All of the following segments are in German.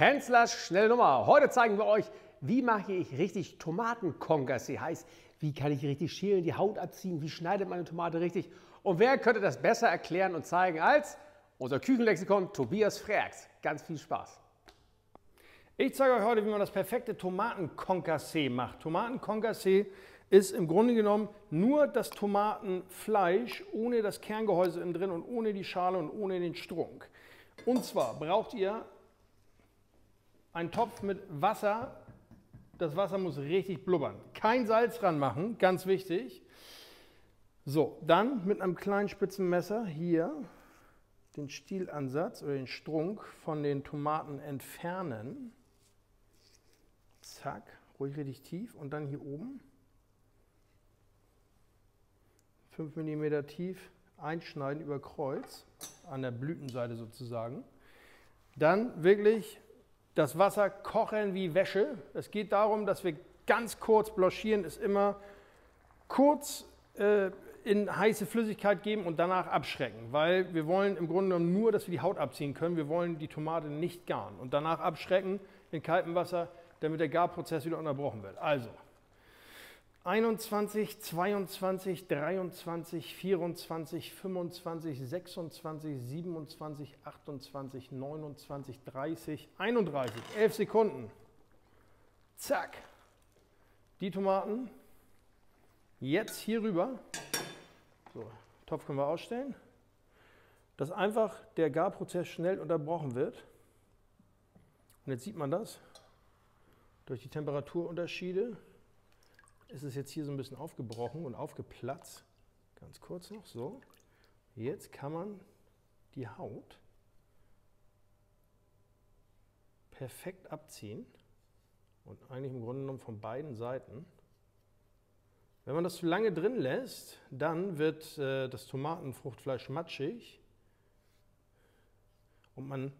Hänslers schnelle Nummer. Heute zeigen wir euch, wie mache ich richtig Tomatenkonkassee. Heißt, wie kann ich richtig schälen, die Haut abziehen, wie schneidet man eine Tomate richtig. Und wer könnte das besser erklären und zeigen als unser Küchenlexikon Tobias Freaks. Ganz viel Spaß. Ich zeige euch heute, wie man das perfekte Tomatenkonkassee macht. Tomatenkonkassee ist im Grunde genommen nur das Tomatenfleisch ohne das Kerngehäuse innen drin und ohne die Schale und ohne den Strunk. Und zwar braucht ihr einen Topf mit Wasser. Das Wasser muss richtig blubbern. Kein Salz dran machen, ganz wichtig. So, dann mit einem kleinen spitzen Messer hier den Stielansatz oder den Strunk von den Tomaten entfernen. Zack, ruhig richtig tief und dann hier oben 5 mm tief einschneiden über Kreuz, an der Blütenseite sozusagen. Dann wirklich das Wasser kochen wie Wäsche. Es geht darum, dass wir ganz kurz blanchieren, ist immer kurz äh, in heiße Flüssigkeit geben und danach abschrecken, weil wir wollen im Grunde genommen nur, dass wir die Haut abziehen können. Wir wollen die Tomate nicht garen und danach abschrecken in kaltem Wasser, damit der Garprozess wieder unterbrochen wird. Also 21, 22, 23, 24, 25, 26, 27, 28, 29, 30, 31, 11 Sekunden. Zack. Die Tomaten jetzt hier rüber. So, Topf können wir ausstellen. Dass einfach der Garprozess schnell unterbrochen wird. Und jetzt sieht man das durch die Temperaturunterschiede ist es jetzt hier so ein bisschen aufgebrochen und aufgeplatzt. Ganz kurz noch so. Jetzt kann man die Haut perfekt abziehen und eigentlich im Grunde genommen von beiden Seiten. Wenn man das zu lange drin lässt, dann wird äh, das Tomatenfruchtfleisch matschig und man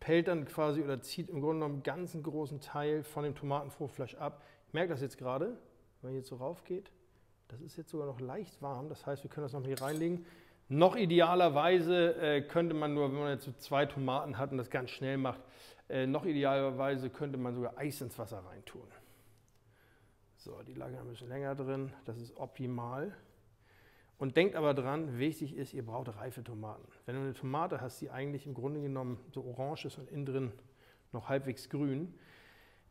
pellt dann quasi oder zieht im Grunde genommen einen ganzen großen Teil von dem Tomatenfruchtfleisch ab. Merke das jetzt gerade, wenn man jetzt so rauf geht. Das ist jetzt sogar noch leicht warm, das heißt, wir können das noch hier reinlegen. Noch idealerweise äh, könnte man nur, wenn man jetzt so zwei Tomaten hat und das ganz schnell macht, äh, noch idealerweise könnte man sogar Eis ins Wasser reintun. So, die lagern ein bisschen länger drin, das ist optimal. Und denkt aber dran, wichtig ist, ihr braucht reife Tomaten. Wenn du eine Tomate hast, die eigentlich im Grunde genommen so orange ist und innen drin noch halbwegs grün,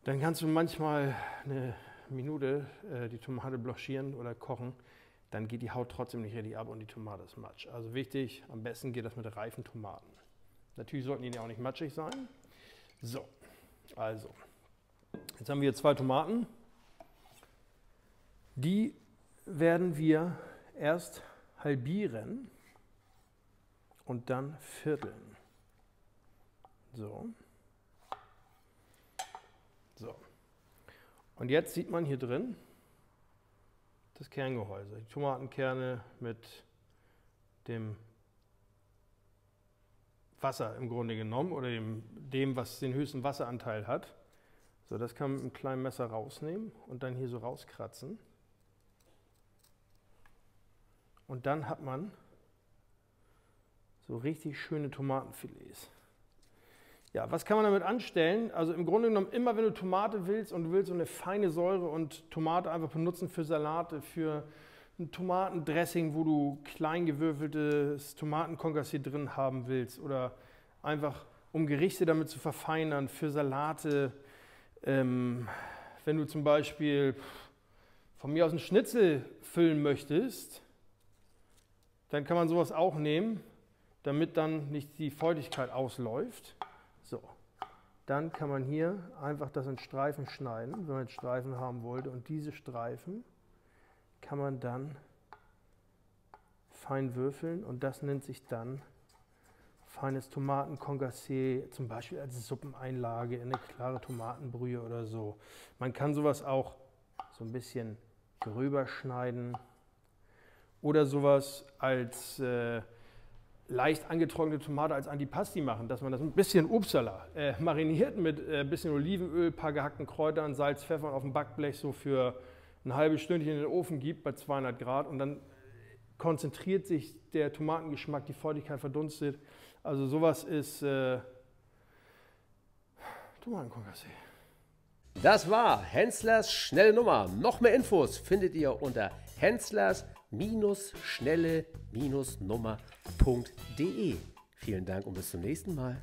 dann kannst du manchmal eine Minute äh, die Tomate blanchieren oder kochen, dann geht die Haut trotzdem nicht richtig ab und die Tomate ist matsch. Also wichtig, am besten geht das mit reifen Tomaten. Natürlich sollten die ja auch nicht matschig sein. So, also, jetzt haben wir zwei Tomaten. Die werden wir erst halbieren und dann vierteln. So. So. Und jetzt sieht man hier drin das Kerngehäuse. Die Tomatenkerne mit dem Wasser im Grunde genommen oder dem, dem, was den höchsten Wasseranteil hat. So, das kann man mit einem kleinen Messer rausnehmen und dann hier so rauskratzen. Und dann hat man so richtig schöne Tomatenfilets. Ja, was kann man damit anstellen? Also im Grunde genommen, immer wenn du Tomate willst und du willst so eine feine Säure und Tomate einfach benutzen für Salate, für ein Tomatendressing, wo du klein gewürfeltes Tomatenkonkassier drin haben willst oder einfach um Gerichte damit zu verfeinern, für Salate, ähm, wenn du zum Beispiel von mir aus einen Schnitzel füllen möchtest, dann kann man sowas auch nehmen, damit dann nicht die Feuchtigkeit ausläuft. Dann kann man hier einfach das in Streifen schneiden, wenn man jetzt Streifen haben wollte. Und diese Streifen kann man dann fein würfeln und das nennt sich dann feines Tomatenconcassé, zum Beispiel als Suppeneinlage in eine klare Tomatenbrühe oder so. Man kann sowas auch so ein bisschen gröber schneiden oder sowas als äh, leicht angetrocknete Tomate als Antipasti machen, dass man das ein bisschen Upsala äh, mariniert mit ein äh, bisschen Olivenöl, paar gehackten Kräutern, Salz, Pfeffer auf dem Backblech so für ein halbes Stündchen in den Ofen gibt bei 200 Grad und dann konzentriert sich der Tomatengeschmack, die Feuchtigkeit verdunstet. Also sowas ist äh, Tomatenkonkassee. Das war Henslers schnelle Nummer. Noch mehr Infos findet ihr unter henslers-schnelle-nummer.de. Vielen Dank und bis zum nächsten Mal.